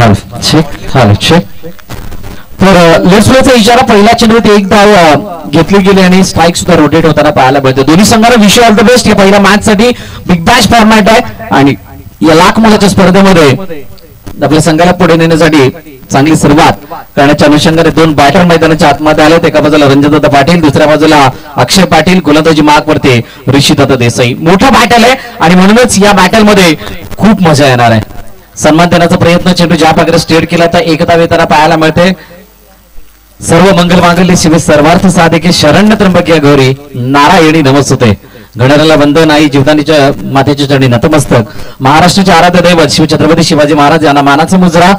Hello check hello check तर लेसवेचा इशारा पहिल्या चेंडूत एक धाव घेतली गेली आणि स्ट्राईक सुद्धा रोटेट होताना पाहायला मिळते. दोन्ही संघाला विषय ऑल द बेस्ट या पहिल्या मॅच साठी बिग बॅश फॉर्मॅट आहे आणि या लाख मुलाच्या स्पर्धेमध्ये आपल्या संघाला पुढे नेण्यासाठी चांगली सुरुवात करण्याच्या अनुषंगाने दोन बॅटर मैदानाच्या आतमध्ये आले एका बाजूला रंजनदत्ता पाटील दुसऱ्या बाजूला अक्षय पाटील गोलंदाजी मागवरती वरती ऋषीदत्त देसाई. मोठा बॅटल आहे आणि म्हणूनच या बॅटलमध्ये खूप मजा येणार आहे. सन्मान देण्याचा प्रयत्न चेंडू ज्या प्रकारे स्टेट केला त्या एकता वेताना पाहायला मिळते. सर्व मंगल मांगल्य शिवे सर्वार्थ साधिके शरण्य त्र्यंबकीय गौरी नारायणी नमस्ते घडणाऱ्याला वंदन आई जीवदानीच्या मातेच्या चरणी नतमस्तक. महाराष्ट्राचे आराध्य दैवत शिवछत्रपती शिवाजी महाराज यांना मानाचा मुजरा.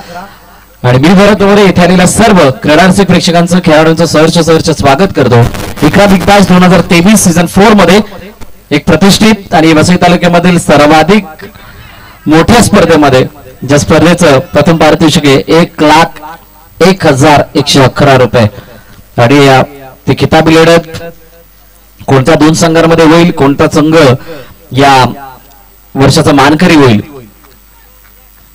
आणि मी भरत वगैरे येथे आलेल्या सर्व क्रीडारसिक प्रेक्षकांचं खेळाडूंचं सहर्ष सहर्ष स्वागत करतो. इकरा बिग बॅश दोन हजार तेवीस सीझन फोरमध्ये एक प्रतिष्ठित आणि वसई तालुक्यामधील सर्वाधिक मोठ्या स्पर्धेमध्ये ज्या स्पर्धेचं प्रथम पारितोषिक आहे एक लाख एक हजार एकशे अकरा रुपये. आणि ते किताब लढत कोणत्या दोन संघांमध्ये होईल कोणता संघ या वर्षाचा मानकरी होईल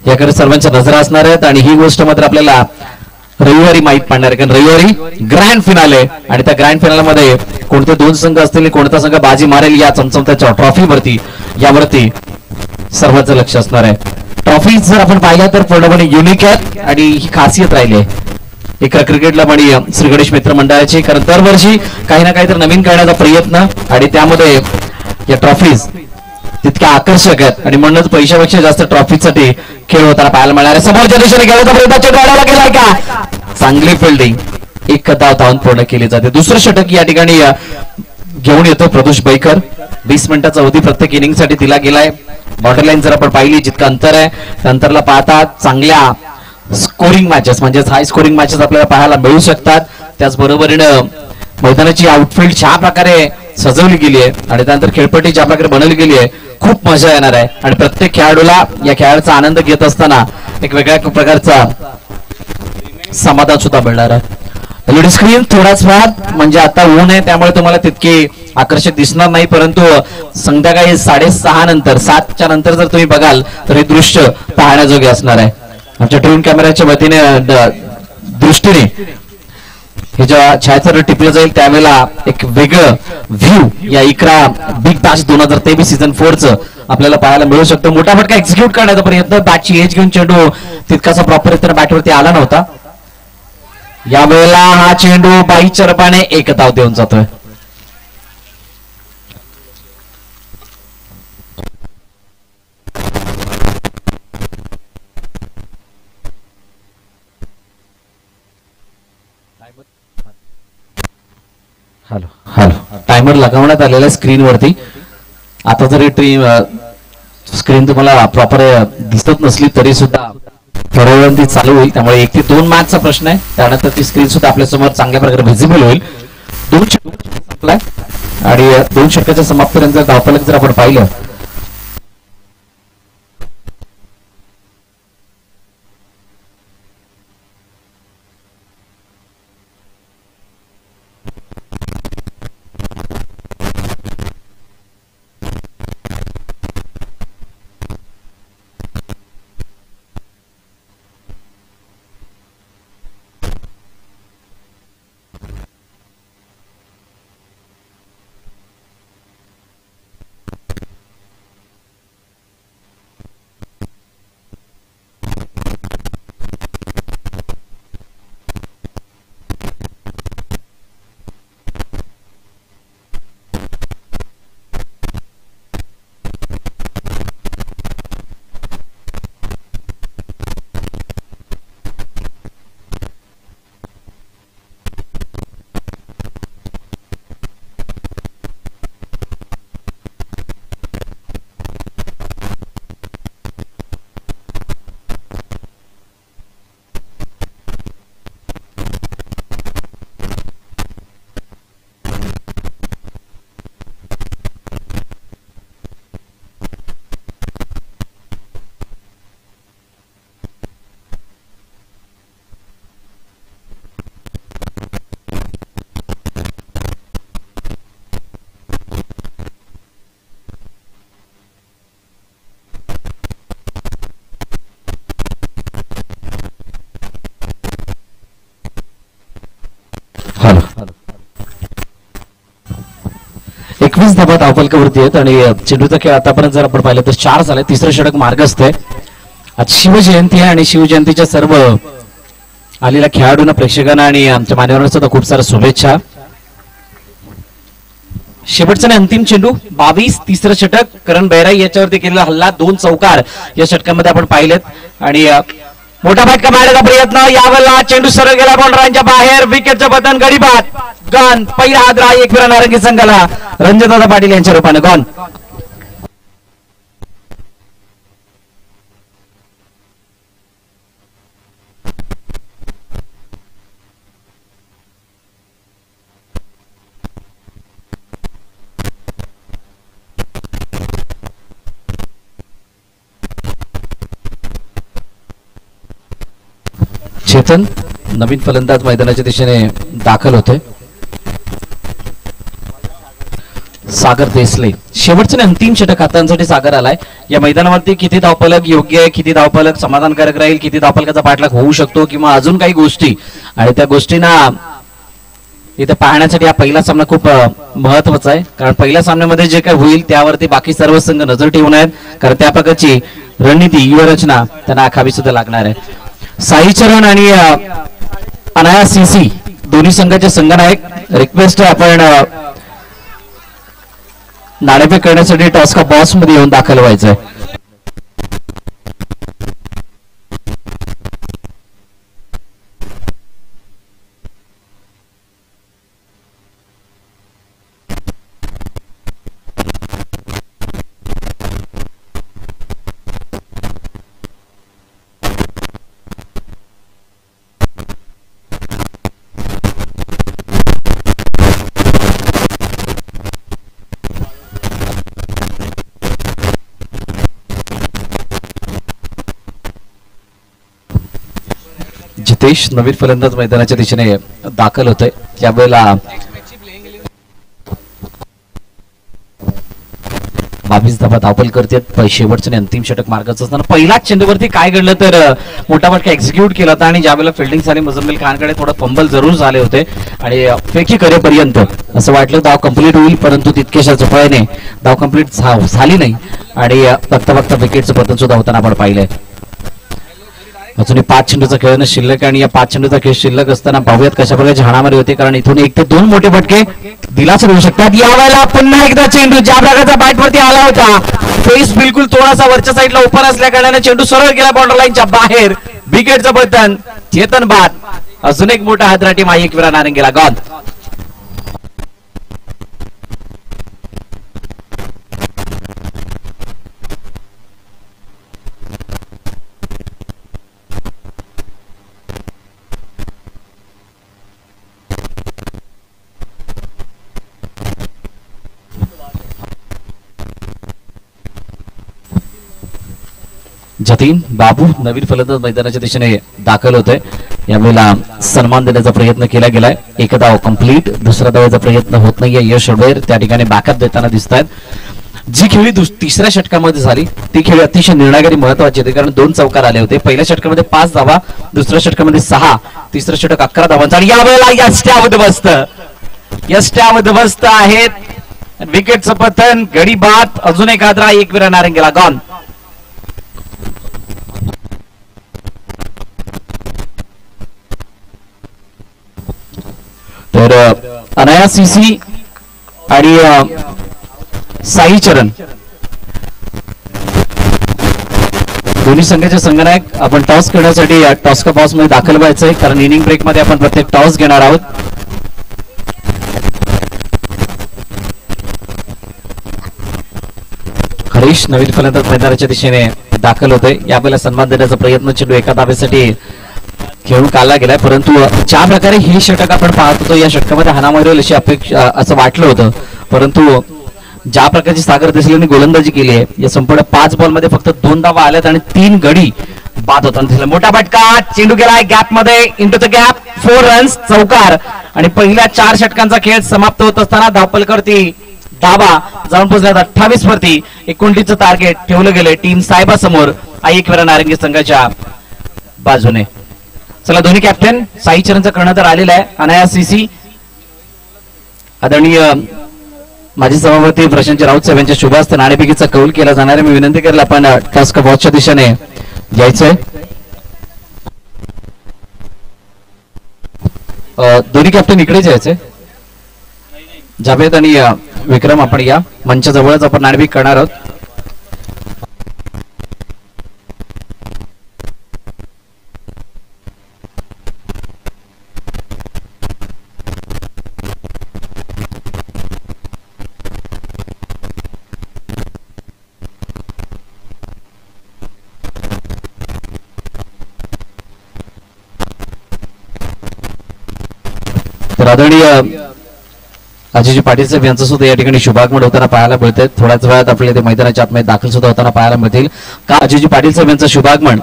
याकडे सर्वांच्या नजरा असणार आहेत. आणि ही गोष्ट मात्र आपल्याला रविवारी माहीत पडणार आहे. कारण रविवारी ग्रँड फिनाले आणि त्या ग्रँड फिनालमध्ये कोणते दोन संघ असतील कोणता संघ बाजी मारेल या चमचमत्याच्या ट्रॉफीवरती यावरती सर्वांचं लक्ष असणार आहे. ट्रॉफीज जर आपण पाहिल्या तर पूर्णपणे युनिक आहेत आणि ही खासियत राहिली आहे. एका क्रिकेटला म्हणी श्री गणेश मित्र मंडळाची. कारण दरवर्षी काही ना काहीतरी नवीन करण्याचा प्रयत्न आणि त्यामध्ये या ट्रॉफीज तितक्या आकर्षक आहेत. आणि म्हणूनच पैशापेक्षा जास्त ट्रॉफीसाठी खेळ होताना पाहायला मिळणार समोर समोरच्या दिशेने खेळायचा प्रयत्न. गेलाय का? चांगली फिल्डिंग एक धाव धावून पूर्ण केली जाते. दुसरं षटक या ठिकाणी घेऊन येतो प्रदोष बैकर. वीस मिनिटाचा अवधी प्रत्येक इनिंगसाठी दिला गेलाय. बॉर्डर लाईन जर आपण पाहिली जितकं अंतर आहे त्या अंतरला पाहता चांगल्या स्कोरिंग मॅचेस म्हणजेच हाय स्कोरिंग मॅचेस आपल्याला पाहायला मिळू शकतात. त्याचबरोबरीनं मैदानाची आउटफील्ड ज्या प्रकारे सजवली गेली आहे आणि त्यानंतर खेळपट्टी ज्या प्रकारे बनवली गेली आहे खूप मजा येणार आहे. आणि प्रत्येक खेळाडूला या खेळाचा आनंद घेत असताना एक वेगळ्या प्रकारचा समाधान सुद्धा मिळणार आहे. एलईडी स्क्रीन थोडाच भाग म्हणजे आता ऊन आहे त्यामुळे तुम्हाला तितके आकर्षक दिसणार नाही परंतु संध्याकाळी साडेसहा नंतर सातच्या नंतर जर तुम्ही बघाल तर हे दृश्य पाहण्याजोगे असणार आहे. आमच्या ड्रोन कॅमेऱ्याच्या वतीने दृष्टीने हे जेव्हा छायाचित्र टिपलं जाईल त्यावेळेला एक वेगळं व्ह्यू या इकरा बिग ताश दोन हजार तेवीस सीझन फोरचं आपल्याला पाहायला मिळू शकतं. मोठा फटका एक्झिक्यूट करण्याचा प्रयत्न बॅटची एज घेऊन चेंडू तितकासा प्रॉपर इतर बॅटवरती आला नव्हता. या वेळेला हा चेंडू बाई चरपाने एक धाव देऊन जातोय. Hello hello. टायमर लगावण्यात आलेला स्क्रीनवरती आता जरी ट्री स्क्रीन तुम्हाला प्रॉपर दिसत नसली तरी सुद्धा थोड्या वेळ ती चालू होईल. त्यामुळे एक ते दोन मार्कचा प्रश्न आहे. त्यानंतर ती स्क्रीन सुद्धा आपल्यासमोर चांगल्या प्रकारे व्हिजिबल होईल. दोन षटक संपलाय. आणि दोन षटकाच्या समाप्तीनंतर जर धावफलक जर आपण पाहिलं धाबा धावपलकावरती आहेत आणि चेंडूचा खेळ आतापर्यंत जर आपण पाहिलं तर चार झाले. तिसरं षटक मार्ग आहे आज शिवजयंती आहे आणि शिवजयंतीच्या सर्व आलेल्या खेळाडूंना प्रेक्षकांना आणि आमच्या मान्यवरांना सुद्धा खूप साऱ्या शुभेच्छा. शेवटचा अंतिम चेंडू. बावीस तिसरं षटक. करण बैराई याच्यावरती केलेला हल्ला दोन चौकार या षटकामध्ये आपण पाहिलेत. आणि मोठा फटका मारण्याचा प्रयत्न. यावेळेला चेंडू सरळ गेला बॉलरांच्या बाहेर. विकेटचं बटन गडीबाद गन पहिला हादरा एक विरा नारंगी संघाला. रंजनदादा पाटील यांच्या रूपाने. गॉन चेतन नवीन फलंदाज मैदानाच्या दिशेने दाखल होते. सागर देसले. शेवटचं अंतिम षटक हातांसाठी सागर आलाय. या मैदानावरती किती धावपालक योग्य आहे किती धावपालक समाधानकारक राहील किती धावपालकाचा पाठलाग होऊ शकतो किंवा अजून काही गोष्टी. आणि त्या गोष्टींना इथे पाहण्यासाठी हा पहिला सामना खूप महत्त्वाचा आहे. कारण पहिल्या सामन्यामध्ये जे काय होईल त्यावरती बाकी सर्व संघ नजर ठेवून आहेत. कारण त्या प्रकारची रणनीती युवरचना त्यांना आखावी सुद्धा लागणार आहे. साई चरण आणि अ, अनाया सीसी दोन्ही संघाचे संघनायक. रिक्वेस्ट आहे आपण नाणेफेक करण्यासाठी टॉस का बॉसमध्ये येऊन दाखल व्हायचंय. जितेश नवीन फलंदाज मैदानाच्या दिशेने दाखल होते त्यावेळेला बावीस धाबा धावपल करते शेवटचं अंतिम षटक मार्गाचं असताना पहिलाच चेंडूवरती काय घडलं तर मोठा मोठा एक्झिक्यूट केला होता आणि ज्यावेळेला फिल्डिंग झाली मुजम्मिल खानकडे थोडं फंबल जरूर झाले होते आणि फेकी करेपर्यंत असं वाटलं धाव कंप्लीट होईल परंतु तितकेशा चपळाने धाव कंप्लीट झाली नाही आणि बघता बघता विकेटचं पतन सुद्धा होताना आपण पाहिलंय. अजूनही पाच चेंडूचा खेळ शिल्लक आणि या पाच चेंडूचा खेळ शिल्लक असताना पाहूयात कशा प्रकारे हाणामारी होते. कारण इथून एक ते दोन मोठे फटके दिलासा देऊ शकतात. यावेळेला पुन्हा एकदा चेंडू ज्या प्रकारचा बॅट वरती आला होता फेस बिलकुल थोडासा वरच्या साईडला ओपन असल्या कारणाने चेंडू सरळ गेला बॉर्डर लाईनच्या बाहेर. विकेटचं बटन चेतन बाद. अजून एक मोठा हातराटी माही एक विरा नारंगीला. गॉन जतीन बाबू नवीन फलंदाज मैदानाच्या दिशेने दाखल होतोय. यावेळेला सन्मान देण्याचा प्रयत्न केला गेलाय. एक धाव कंप्लीट दुसरा धावाचा प्रयत्न होत नाहीये. यश अडवेर त्या ठिकाणी बॅकअप देताना दिसत आहेत जी खेळी तिसऱ्या षटकामध्ये झाली ती खेळी अतिशय निर्णायकारी महत्वाची होती. कारण दोन चौकार आले होते. पहिल्या षटकामध्ये पाच धावा दुसऱ्या षटकामध्ये सहा तिसरं षटक अकरा धावांचा. आणि यावेळेला यष्ट्या उद्ध्वस्त यष्ट्या उद्ध्वस्त आहेत विकेटचं पतन गडी बाद. अजून एक आदरा एक विरा नारंगीला. गॉन तर अ, अनाया सीसी आणि साई चरण दोन्ही संघाचे संघनायक आपण टॉस खेळण्यासाठी टॉस का बॉसमध्ये दाखल व्हायचंय कारण इनिंग ब्रेकमध्ये आपण प्रत्येक टॉस घेणार आहोत. हरीश नवीन फलंदाज मैदानाच्या दिशेने दाखल होते यावेळेला सन्मान देण्याचा प्रयत्न चेंडू एका दाब्यासाठी खेळून काढला गेलाय परंतु ज्या प्रकारे हे षटक आपण पाहत होतो या षटकामध्ये हाणामारी होईल अशी अपेक्षा असं वाटलं होतं. परंतु ज्या प्रकारची सागर देसलेने गोलंदाजी केली आहे या संपूर्ण पाच बॉलमध्ये फक्त दोन धावा आल्यात आणि तीन गडी बाद होताना दिसला मोठा फटका चेंडू गेलाय गॅपमध्ये into the gap four runs चौकार. आणि पहिल्या चार षटकांचा खेळ समाप्त होत असताना धापलकरती धावा जाऊन पोहोचल्यात अठ्ठावीस वरती. एकोणतीसचं टार्गेट ठेवलं गेलंय टीम साहेबासमोर. आई एक वेळा नारंगी संघाच्या बाजूने. चला दोन्ही कॅप्टन साई चरणचा कर्णधार आलेला आहे. अनाया सीसी आदरणीय माजी सभापती प्रशांत राऊत साहेब यांच्या शुभास्त नाणेपिकीचा कौल केला जाणार आहे. मी विनंती करेल आपण टास्क बॉक्सच्या दिशेने यायचंय. दोन्ही कॅप्टन इकडेच यायचे जावेद आणि विक्रम आपण या मंचाजवळच आपण नाणेफेक करणार आहोत. आदरणीय अजिजी पाटील साहेब यांचं सुद्धा या ठिकाणी शुभागमन होताना पाहायला मिळते थोड्याच वेळात आपल्या ते मैदानाच्या आतमध्ये दाखल सुद्धा होताना पाहायला मिळतील. का अजिजी पाटील साहेब यांचं शुभागमन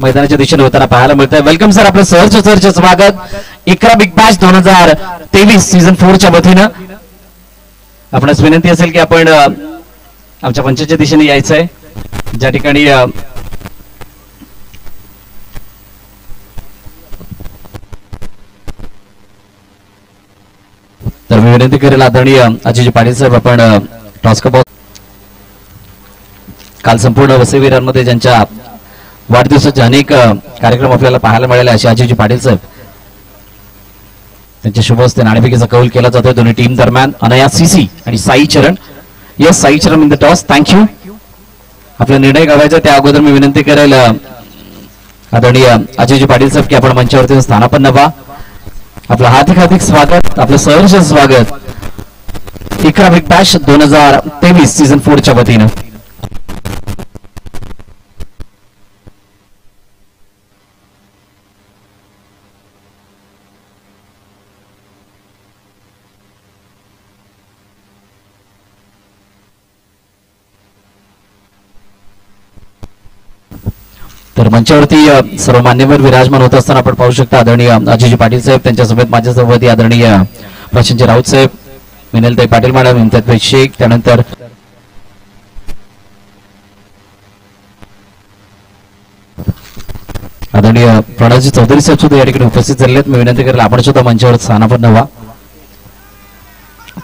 मैदानाच्या दिशेने होताना पाहायला मिळतंय? वेलकम सर आपलं सहर्ष सहर्ष स्वागत. इकरा बिग बॅच दोन हजार तेवीस सीझन फोरच्या वतीनं. आपणास विनंती असेल की आपण आमच्या पंचायतच्या दिशेने यायचंय. ज्या ठिकाणी मी विनंती करेल आदरणीय अजिजी पाटील साहेब आपण अ, काल संपूर्ण वसईवीरांमध्ये ज्यांच्या वाढदिवसाचे अनेक कार्यक्रम आपल्याला पाहायला मिळाले असे अजिजी पाटील साहेब त्यांच्या शुभ हस्ते नाणेफेकीचा कौल केला जातोय. दोन्ही टीम दरम्यान अनया सीसी आणि साई चरण. यस साई चरण इन द टॉस. थँक्यू आपला निर्णय करायचा त्या अगोदर मी विनंती करेल आदरणीय अजयजी पाटील साहेब की आपण मंचावरती स्थानापन्न व्हा. आपलं हार्दिक हार्दिक स्वागत आपलं सहर्ष स्वागत. इकरा बिग बॅश दोन हजार तेवीस सीझन फोरच्या वतीनं. तर मंचावरती सर्व मान्यवर विराजमान होत असताना आपण पाहू शकता आदरणीय अजयजी पाटील साहेब त्यांच्यासोबत माझ्या सभापती आदरणीय प्रशांत राऊत साहेब मिनलताई पाटील मॅडम इम्तियाज शेख त्यानंतर आदरणीय प्रणवजी चौधरी साहेब सुद्धा या ठिकाणी उपस्थित झाले आहेत. मी विनंती करेल आपण सुद्धा मंचावर स्थानापन्न व्हा.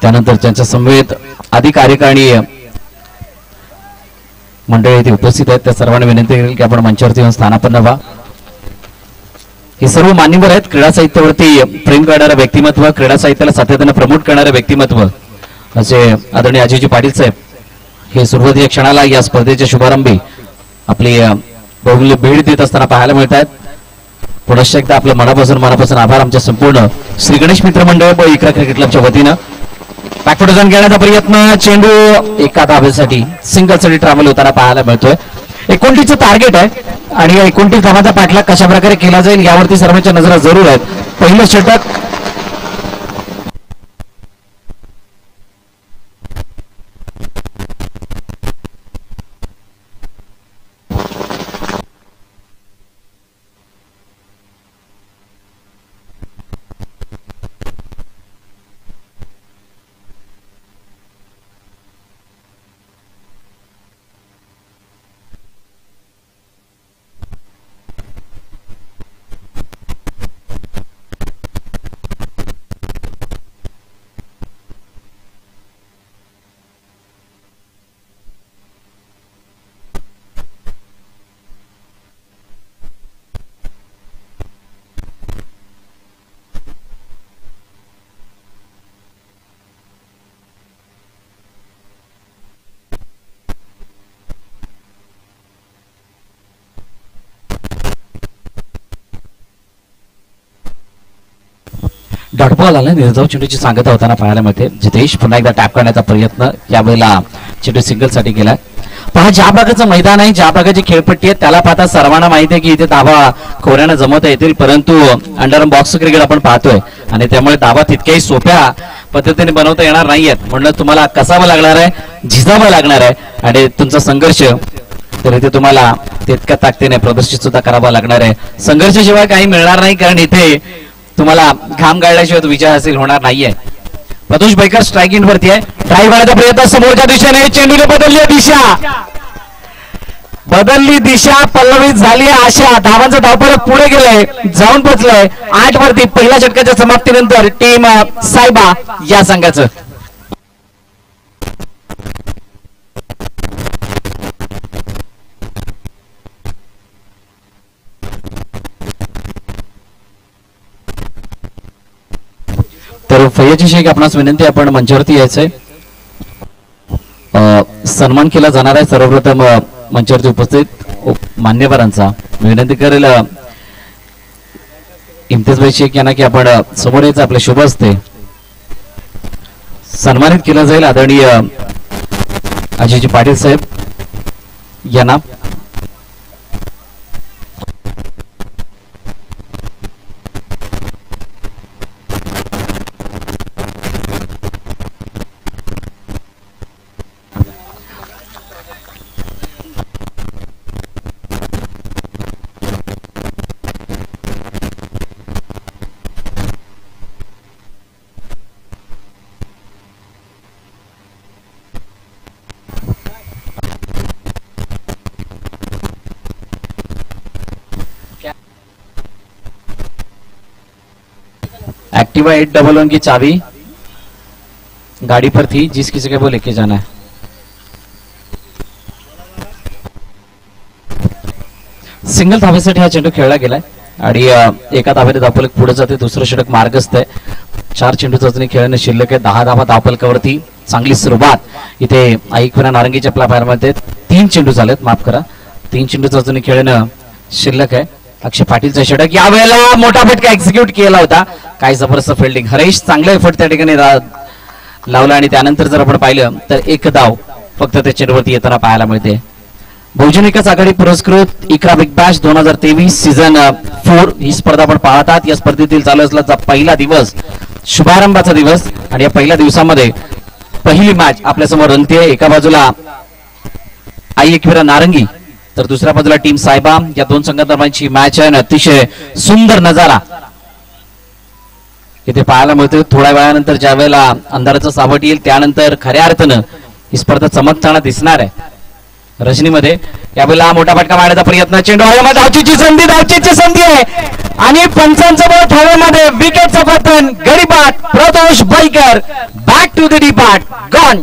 त्यानंतर त्यांच्या समवेत आधी कार्यकारिणी मंडळी इथे उपस्थित आहेत. त्या सर्वांना विनंती करेल की आपण मंचावरती येऊन स्थानापन्न व्हा. हे सर्व मान्यवर आहेत. क्रीडा साहित्यावरती प्रेम करणारं व्यक्तिमत्व क्रीडा साहित्याला सातत्यानं प्रमोट करणारं व्यक्तिमत्व. असे आदरणीय अजयजी पाटील साहेब हे सुरुवातीच्या क्षणाला या स्पर्धेच्या शुभारंभी आपली बहुमूल्य भेट देत असताना पाहायला मिळत आहेत पुनश्च एकदा आपलं मनापासून मनापासून आभार. आमच्या संपूर्ण श्री गणेश मित्र मंडळ व इकरा क्रिकेट क्लबच्या वतीनं बॅकफुटोजन घेण्याचा प्रयत्न. चेंडू एका धाब्यासाठी सिंगलसाठी ट्रॅव्हल होताना पाहायला मिळतोय. एकोणतीसचं टार्गेट आहे आणि एकोणतीस धावाचा पाठलाग कशा प्रकारे केला जाईल यावरती सर्वांच्या नजरा जरूर आहेत. पहिलं षटक डॉटबॉल आला निर्धाव चेंडूची सांगता होताना पाहायला मिळते जितेश पुन्हा एकदा टॅप करण्याचा प्रयत्न यावेळेला चेंडू सिंगलसाठी केलाय पहा ज्या भागाचं मैदान आहे ज्या भागाची खेळपट्टी आहे त्याला पाहता सर्वांना माहिती आहे की इथे दाबा खोऱ्यानं जमवता येतील परंतु अंडर बॉक्स क्रिकेट आपण पाहतोय. आणि त्यामुळे दाबा तितक्याही सोप्या पद्धतीने बनवता येणार नाहीयेत. म्हणून तुम्हाला कसावं लागणार आहे? झिजावं लागणार आहे. आणि तुमचा संघर्ष तर इथे तुम्हाला तितक्या ताकदीने प्रदर्शित सुद्धा करावा लागणार आहे. संघर्षाशिवाय काही मिळणार नाही कारण इथे तुम्हाला घाम गाळल्याशिवाय विचार असेल होणार नाहीये. प्रदोष बैकर स्ट्राईक इन वरती आहे. ट्राय मारण्याचा प्रयत्न समोरच्या दिशेने चेंडूने बदलली आहे दिशा. बदलली दिशा पल्लवित झाली आशा. धावांचा धावपळ पुढे गेलंय जाऊन पोचलंय आठ वरती पहिल्या षटकाच्या समाप्तीनंतर टीम सायबा या संघाचं. तर शेख आपणास विनंती आपण मंचावरती यायचंय. सन्मान केला जाणार आहे सर्वप्रथम मंचावरती उपस्थित मान्यवरांचा. विनंती करेल अ, इम्तियाजभाई शेख यांना की आपण समोर यायचं आपले शुभ असते सन्मानित केलं जाईल आदरणीय अजयजी पाटील साहेब यांना. एक्टिवा एट डबल वन की चाबी। गाड़ी पर थी जिस किसी के वो लेके जाना है। सिंगल धाब्यासाठी हा चेंडू खेळला गेलाय आणि एका धाब्याने धावपलक पुढे जाते दुसरं षटक मार्गस्थ आहे. चार चेंडू चाचणी खेळणं शिल्लक आहे. दहा धाबा धापलकावरती चांगली सुरुवात. इथे ऐकविना नारंगीच्या आपल्या पायरमध्ये तीन चेंडू झालेत माफ करा. तीन चेंडू चाचणी खेळणं शिल्लक आहे. अक्षय पाटीलचा षटक यावेळेला मोठा फटका एक्झिक्यूट केला होता. काय जबरदस्त फिल्डिंग हरेश चांगलं एफर्ट त्या ठिकाणी लावला आणि त्यानंतर जर आपण पाहिलं तर एक धाव फक्त त्या चेंडूवरती येताना पाहायला मिळते. बहुजन विकास आघाडी पुरस्कृत इकरा बिग बॅश दोन हजार तेवीस सीझन फोर ही स्पर्धा आपण पाहतात. या स्पर्धेतील चालू असल्याचा पहिला दिवस शुभारंभाचा दिवस. आणि या पहिल्या दिवसामध्ये पहिली मॅच आपल्यासमोर रंगते एका बाजूला आई एकविरा नारंगी तर दुसऱ्या बाजूला टीम सायबा. या दोन संघादरम्यानची मॅच आहे आणि अतिशय सुंदर नजारा. इथे पाहायला मिळतोय थोड्या वेळानंतर ज्या वेळेला अंधाराचं सावट येईल त्यानंतर खऱ्या अर्थानं ही स्पर्धा चमकताना दिसणार आहे. रजनीमध्ये यावेळेला मोठा फटका मारण्याचा प्रयत्न चेंडू हवेमध्ये धावचीची संधी धावचीची संधी आहे. आणि पंचांचं बळ ठाण्यामध्ये विकेटचं पतन गरीबात प्रदोष Baker back to the depart gone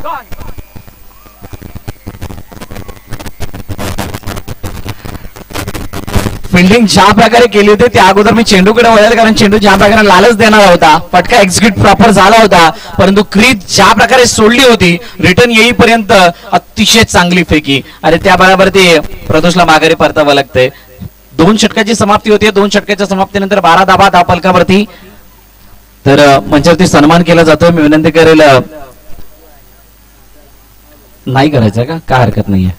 fielding ज्या प्रकारे केली होती त्या अगोदर मी चेंडूकडे वळेल कारण चेंडू ज्या प्रकारे लालच देणार होता फटका एक्झिक्यूट प्रॉपर झाला होता परंतु क्रीज ज्या प्रकारे सोडली होती रिटर्न येईपर्यंत अतिशय चांगली फेकी. आणि त्याबरोबर ते प्रदोषला माघारी परतावं लागतंय. दोन षटकाची समाप्ती होती दोन षटकाच्या समाप्तीनंतर बारा धाबा पलकावरती. तर मंचावरती सन्मान केला जातो. मी विनंती करेल नाही करायचं का? काय हरकत नाहीये.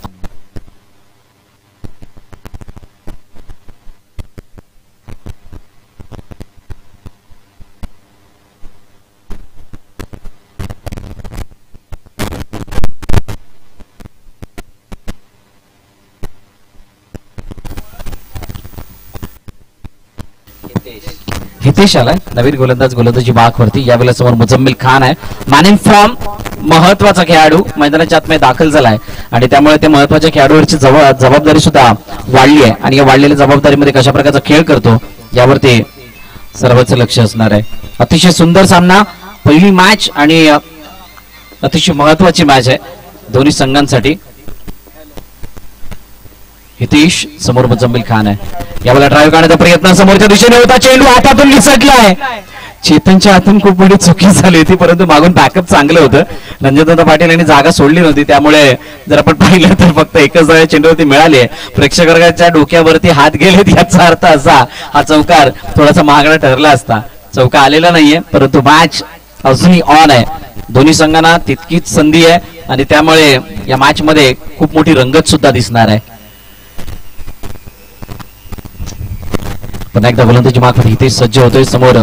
आदेश आलाय नवीन गोलंदाज गोलंदाजी वरती यावेळेला समोर मुजम्मिल खान आहे. मॅन फॉर्म महत्त्वाचा खेळाडू मैदानाच्या आतमध्ये दाखल झालाय. आणि त्यामुळे ते महत्त्वाच्या खेळाडूवरची जबाबदारी सुद्धा वाढली आहे. आणि या वाढलेल्या जबाबदारीमध्ये कशा प्रकारचा खेळ करतो यावरती सर्वच लक्ष असणार आहे. अतिशय सुंदर सामना पहिली मॅच आणि अतिशय महत्वाची मॅच आहे. दोन्ही संघांसाठी. हितेश समोर मुजम्मिल खान आहे. यावेळेला ड्राईव्ह करण्याचा प्रयत्न समोरच्या दिशेने होता. चेंडू हातातून निसटलाय. चेतनच्या हातून खूप मोठी चुकी झाली होती परंतु मागून बॅकअप चांगलं होतं. रणजितदादा पाटील यांनी जागा सोडली नव्हती त्यामुळे जर आपण पाहिलं तर फक्त एकच जागा चेंडूवरती मिळाली आहे. प्रेक्षकाच्या डोक्यावरती हात गेलेत याचा अर्थ असा हा चौकार थोडासा महागडा ठरला असता. चौका आलेला नाहीये परंतु मॅच अजूनही ऑन आहे. दोन्ही संघांना तितकीच संधी आहे आणि त्यामुळे या मॅच मध्ये खूप मोठी रंगत सुद्धा दिसणार आहे. पुन्हा एकदा गोलंदाजी मार्फत इथे सज्ज होतोय. समोर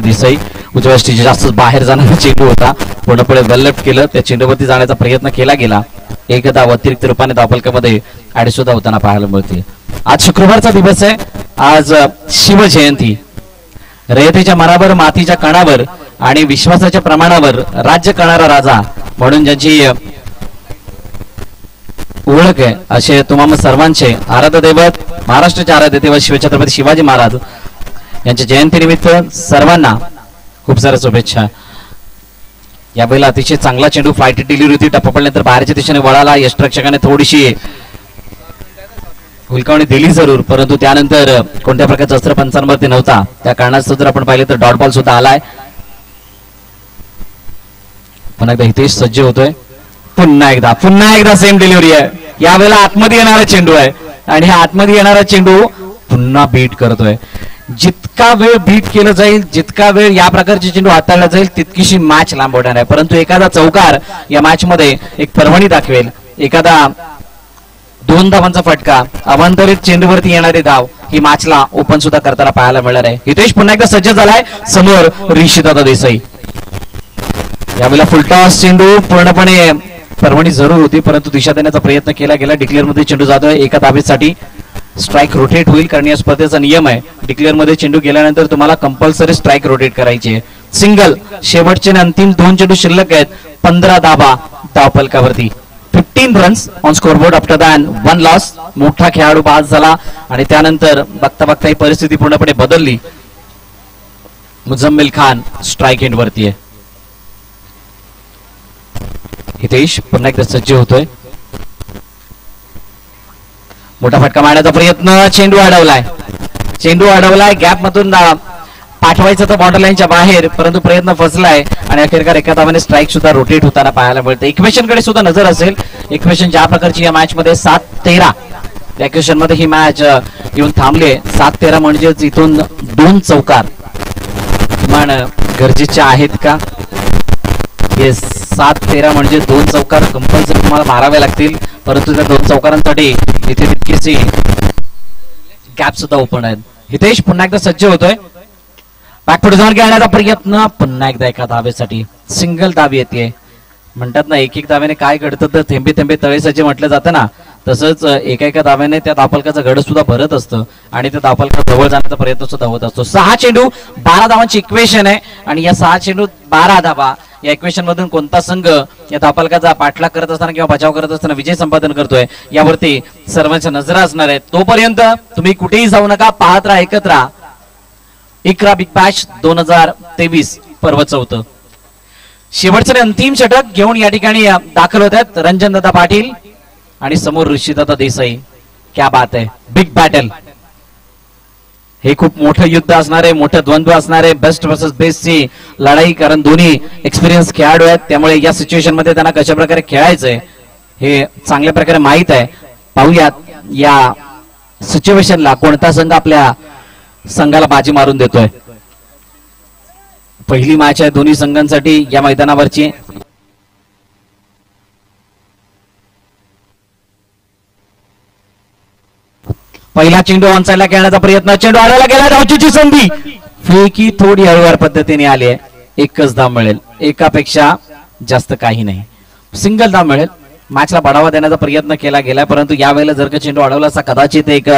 देसाई उजव्या स्टेज जास्त बाहेर जाणारा चेंडू होता. पूर्णपणे वेल्लप केलं. त्या चेंडूवरती जाण्याचा प्रयत्न केला गेला. एक धाव अतिरिक्त रूपाने दापलकामध्ये ऍड सुद्धा होताना पाहायला मिळते. आज शुक्रवारचा दिवस आहे. आज शिवजयंती रयतेच्या मनावर मातीच्या कणावर आणि विश्वासाच्या प्रमाणावर राज्य करणारा राजा म्हणून ज्यांची ओळख आहे. असे तुम्हा सर्वांचे आराध्य दैवत महाराष्ट्राचे आराध्य दैवत शिवछत्रपती शिवाजी महाराज यांच्या जयंतीनिमित्त सर्वांना खूप साऱ्या शुभेच्छा. यावेळेला अतिशय चांगला चेंडू फ्लाईट डिलिव्हरी होती. टप्पा पडल्यानंतर बाहेरच्या दिशेने वळाला. यष्टरक्षकाने थोडीशी हुलकावणी दिली जरूर परंतु त्यानंतर कोणत्या प्रकारचा अस्त्र पंचांवरती नव्हता. त्या कारणास्तव जर आपण पाहिलं तर डॉट बॉल सुद्धा आलाय. पण एकदा हितेश सज्ज होतोय. पुन्हा एकदा पुन्हा एकदा सेम डिलिव्हरी आहे. यावेळेला आतमध्ये येणारा चेंडू आहे. आणि हा आतमध्ये येणारा चेंडू पुन्हा बीट करतोय. जितका वेळ बीट केलं जाईल जितका वेळ या प्रकारचे चेंडू हाताळला जाईल तितकीशी मॅच लांबवणार आहे. परंतु एखादा चौकार या मॅच मध्ये एक परवणी दाखवेल. एखादा दोन धावांचा फटका अवांतरित चेंडूवरती येणारे धाव ही मॅचला ओपन सुद्धा करताना पाहायला मिळणार आहे. हितेश पुन्हा एकदा सज्ज झालाय. समोर ऋषिदादा देसाई. यावेळेला फुलटॉस चेंडू पूर्णपणे पर्वणी जरूर होती परंतु दिशा देण्याचा प्रयत्न केला गेला. डिक्लेअरमध्ये चेंडू जाधव एका धाबेसाठी स्ट्राईक रोटेट होईल कारण या स्पर्धेचा नियम आहे. डिक्लेअरमध्ये चेंडू गेल्यानंतर तुम्हाला कंपल्सरी स्ट्राईक रोटेट करायची आहे. सिंगल शेवटचे अंतिम दोन चेंडू शिल्लक आहेत. पंधरा धाबा धावपलकावरती fifteen runs on scoreboard after than one loss मोठा खेळाडू बाद झाला आणि त्यानंतर बघता बघता ही परिस्थिती पूर्णपणे बदलली. मुझम्मिल खान स्ट्राईक एंड वरती आहे. हितेश पुन्हा एकदा सज्ज होतोय. मोठा फटका मारण्याचा प्रयत्न चेंडू अडवलाय. चेंडू अडवलाय गॅप मधून पाठवायचं तर बॉर्डर लाईनच्या बाहेर परंतु प्रयत्न फसलाय आणि अखेरकार एका धावाने स्ट्राईक सुद्धा रोटेट होताना पाहायला मिळते इक्वेशनकडे सुद्धा नजर असेल. इक्वेशन ज्या प्रकारची या मॅच मध्ये सात तेरा. त्या इक्वेशनमध्ये ही मॅच येऊन थांबली आहे. सात तेरा म्हणजेच इथून दोन चौकार. किमान गरजेचे आहेत का? हे सात तेरा म्हणजे दोन चौकार कंपल्सरी तुम्हाला मारावे लागतील. परंतु त्या दोन चौकारांसाठी इथे तितकीशी गॅप सुद्धा ओपन आहेत. हितेश पुन्हा एकदा सज्ज होतोय. बॅकफुट जाऊन घेण्याचा प्रयत्न. पुन्हा एकदा एका धावेसाठी. सिंगल धाव येते. म्हणतात ना एक एक धाव्याने काय घडतं तर थेंबे थेंबे तळे सज्ज म्हटलं जातं ना. तसंच एका एका धाव्याने त्या धावपलकाचं घड सुद्धा भरत असतं. आणि त्या धावपलका जवळ जाण्याचा प्रयत्न सुद्धा होत असतो. सहा चेंडू बारा धावांची इक्वेशन आहे. आणि या सहा चेंडू बारा धावा. या इक्वेशन मधून कोणता संघ या धावपलकाचा पाठलाग करत असताना किंवा बचाव करत असताना विजय संपादन करतोय यावरती सर्वांच्या नजरा असणार आहेत. तोपर्यंत तुम्ही कुठेही जाऊ नका पाहत राहा एकत्र राहा. इकरा बिग बॅश दोन हजार तेवीस पर्व चौथं. शेवटचं अंतिम षटक घेऊन या ठिकाणी दाखल होत आहेत रंजन दादा पाटील आणि समोर ऋषिदादा देसाई. क्या बात आहे. बिग बॅटल हे खूप मोठं युद्ध असणार आहे मोठं द्वंद्व असणार आहे. बेस्ट वर्सेस बेस्टची लढाई कारण दोन्ही एक्सपिरियन्स खेळाडू आहेत. त्यामुळे या सिच्युएशनमध्ये त्यांना कशा प्रकारे खेळायचंय हे चांगल्या प्रकारे माहीत आहे. पाहूयात या सिच्युएशनला कोणता संघ आपल्या संघाला बाजी मारून देतोय. पहिली मॅच आहे दोन्ही संघांसाठी या मैदानावरची. पहिला चेंडू वंचायला खेळण्याचा प्रयत्न. चेंडू आढळला गेला धावचीची संधी. फेकी थोडी हळूवार पद्धतीने आली आहे. एकच धाव मिळेल. एकापेक्षा जास्त काही नाही. सिंगल धाव मिळेल. मॅचला बढावा देण्याचा प्रयत्न केला गेला परंतु यावेळेला जर का चेंडू अडवला असता कदाचित एक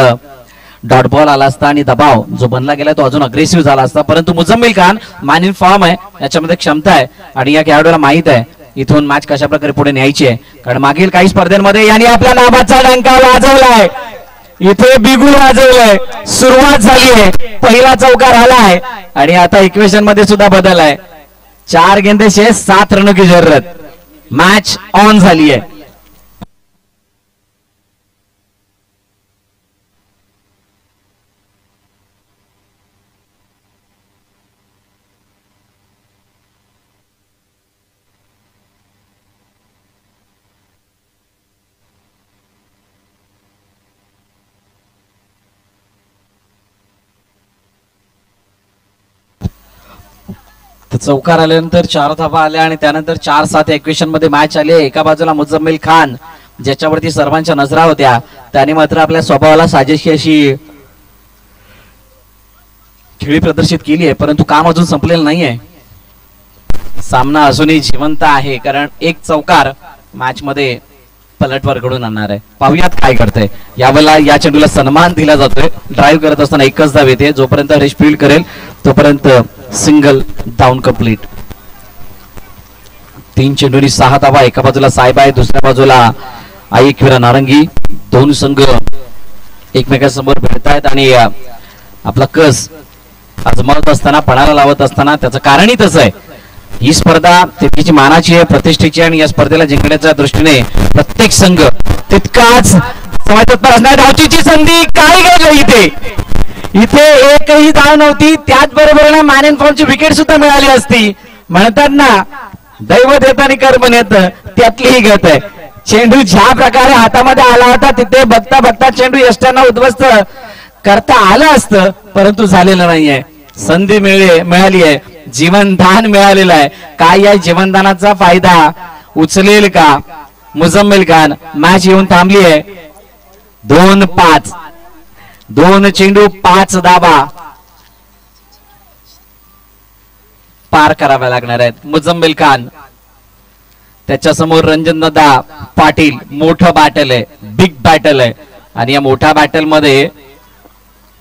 डॉट बॉल आला असता आणि दबाव जो बनला गेला तो अजून अग्रेसिव्ह झाला असता. परंतु Mujammil Khan man in form आहे याच्यामध्ये क्षमता आहे. आणि या खेळाडूला माहीत आहे इथून मॅच कशा प्रकारे पुढे न्यायची आहे. कारण मागील काही स्पर्धेमध्ये यांनी आपल्या नावाचा डंका वाजवलाय. इथे बिगुल वाजवलंय. सुरुवात झाली आहे. पहिला चौकार आलाय. आणि आता इक्वेशनमध्ये सुद्धा बदल आहे. चार गेंदेशे सात रनों की जरूरत मॅच ऑन झाली आहे. तर चौकार आल्यानंतर चार धाबा आल्या आणि त्यानंतर चार सात एक्वेशनमध्ये मॅच आली एका बाजूला मुजम्मिल खान ज्याच्यावरती सर्वांच्या नजरा होत्या त्याने मात्र आपल्या स्वभावाला साजेशी अशी खेळी प्रदर्शित केली आहे परंतु काम अजून संपलेलं नाहीये. सामना अजूनही जिवंत आहे कारण एक चौकार मॅच मध्ये पलटवारकडून आणणार आहे. पाहुयात काय करतंय. यावेळेला या चेंडूला सन्मान दिला जातोय. ड्राईव्ह करत असताना एकच धाव येते. जोपर्यंत हरीश फील्ड करेल तोपर्यंत सिंगल डाऊन कंप्लीट तीन चेंडूनी सहा धावा. एका बाजूला साहेब आहे दुसऱ्या बाजूला आई किंवा नारंगी. दोन संघ एकमेकांसमोर भेटतायत आणि आपला कस आजमावत असताना पणाला लावत असताना त्याचं कारणही तसं आहे. ही स्पर्धा तितकीची मानाची आहे प्रतिष्ठेची आणि या स्पर्धेला जिंकण्याच्या दृष्टीने प्रत्येक संघ तितकाच समाजतत्पर असणार. धावचीची संधी काय घडलं इथे? इथे एकही धाव नव्हती. त्याचबरोबर ना इन फॉर्मची विकेट सुद्धा मिळाली असती. म्हणतात ना दैवत येत आणि कर्म येत त्यातलीही गत आहे. चेंडू ज्या प्रकारे हातामध्ये आला होता तिथे बघता बघता चेंडू यष्ट्यांना उद्ध्वस्त करता आलं असतं परंतु झालेलं नाहीये. संधी मिळली मिळाली आहे. जीवनदान मिळालेलं आहे. काय या जीवनदानाचा फायदा? उचलेल का? मुजम्मेल खान मॅच येऊन थांबली आहे. दोन पाच. दोन चेंडू पाच दाबा. पार कराव्या लागणार आहेत. मुजम्मेल खान. त्याच्यासमोर रंजन दादा पाटील. मोठं बॅटल आहे. बिग बॅटल आहे. आणि या मोठ्या बॅटलमध्ये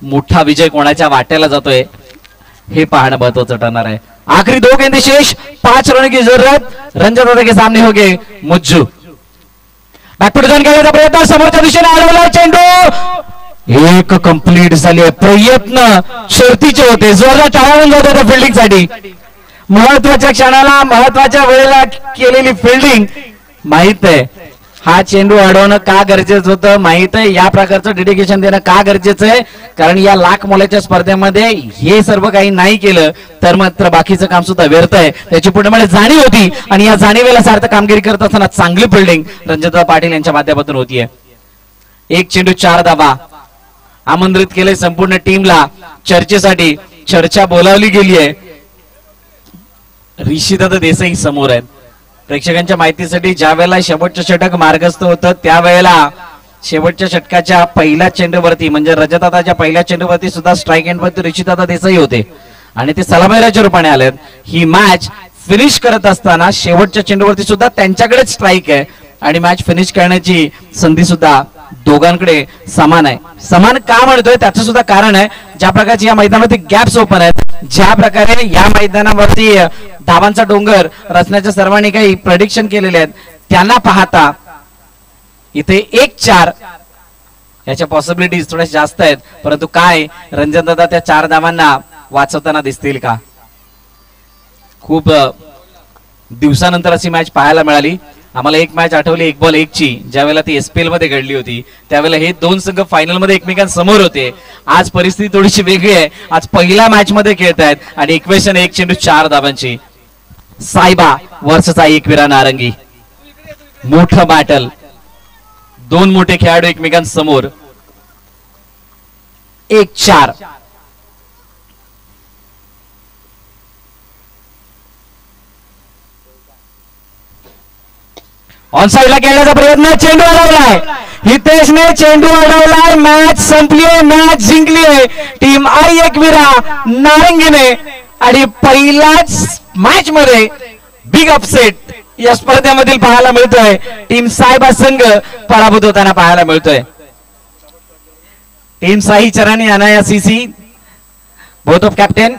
मोठा विजय कोणाच्या वाट्याला जातोय? हे पाहणं महत्वाचं ठरणार आहे. आखरी दो निशेष शेष पाच रन की जरूरत. रंजन दादा के सामने हो गए मुज्जू. बॅकफुट जाऊन प्रयत्न समोरच्या दिशेने अडवला चेंडू. एक कंप्लीट झाली प्रयत्न शर्तीचे होते. जोरदार टाळावून जात होते फिल्डिंगसाठी महत्त्वाच्या क्षणाला महत्त्वाच्या वेळेला केलेली फिल्डिंग माहीत आहे. हा चेंडू अडवणं का गरजेचं होतं माहीत आहे? या प्रकारचं डेडिकेशन देणं का गरजेचं आहे? कारण या लाख मोलाच्या स्पर्धेमध्ये हे सर्व काही नाही केलं तर मात्र बाकीचं काम सुद्धा व्यर्थ आहे. त्याची पूर्णपणे जाणीव होती आणि या जाणीवेला सार्थ कामगिरी करत असताना चांगली फिल्डिंग रणजितराव पाटील यांच्या माध्यमातून होतीये. एक चेंडू चार धाबा आमंत्रित केले संपूर्ण टीमला. चर्चेसाठी चर्चा बोलावली गेली आहे ऋषीदत्त देसाई समोर आहेत. प्रेक्षकांच्या माहितीसाठी ज्या वेळेला शेवटचं षटक मार्गस्थ होतं त्यावेळेला शेवटच्या षटकाच्या पहिल्या चेंडूवरती म्हणजे रजताताच्या पहिल्या चेंडूवरती सुद्धा स्ट्राईक एंड वरती ऋषीदादा देसाई होते. आणि ते सलामीराच्या रूपाने आलेत. ही मॅच फिनिश करत असताना शेवटच्या चेंडूवरती सुद्धा त्यांच्याकडेच स्ट्राईक आहे. आणि मॅच फिनिश करण्याची संधी सुद्धा दोघांकडे समान आहे. समान का म्हणतोय? त्याचं सुद्धा कारण आहे ज्या प्रकारची या मैदानामध्ये गॅप्स ओपन आहेत ज्या प्रकारे या मैदानावरती धावांचा डोंगर रचण्याच्या सर्वांनी काही प्रडिक्शन केलेले आहेत त्यांना पाहता इथे एक चार याच्या पॉसिबिलिटीज थोड्या जास्त आहेत. परंतु काय? रंजन दादा त्या चार धावांना वाचवताना दिसतील का? खूप दिवसानंतर अशी मॅच पाहायला मिळाली. आम्हाला एक मॅच आठवली एक बॉल एक ची. ज्यावेळेला ती एसपीएलमध्ये घडली होती त्यावेळेला हे दोन संघ फायनलमध्ये एकमेकांसमोर होते. आज परिस्थिती थोडीशी वेगळी आहे. आज पहिल्या मॅच मध्ये खेळत आहेत आणि इक्वेशन एक चेंडू चार धावांची सायबा वर्षचा एकविरा नारंगी. मोठं बॅटल दोन मोठे खेळाडू एकमेकांसमोर. एक चार. ऑन साईडला खेळण्याचा प्रयत्न चेंडू अडवलाय हितेशने चेंडू अडवलाय मॅच संपली आहे. मॅच जिंकली आहे. टीम आई एकविरा नारंगीने आणि पहिल्याच मॅच मध्ये बिग अपसेट या स्पर्धेमधील पाहायला मिळतोय. टीम साहेबा संघ पराभूत होताना पाहायला मिळतोय. Team Sai Charani Anaya CC both of captain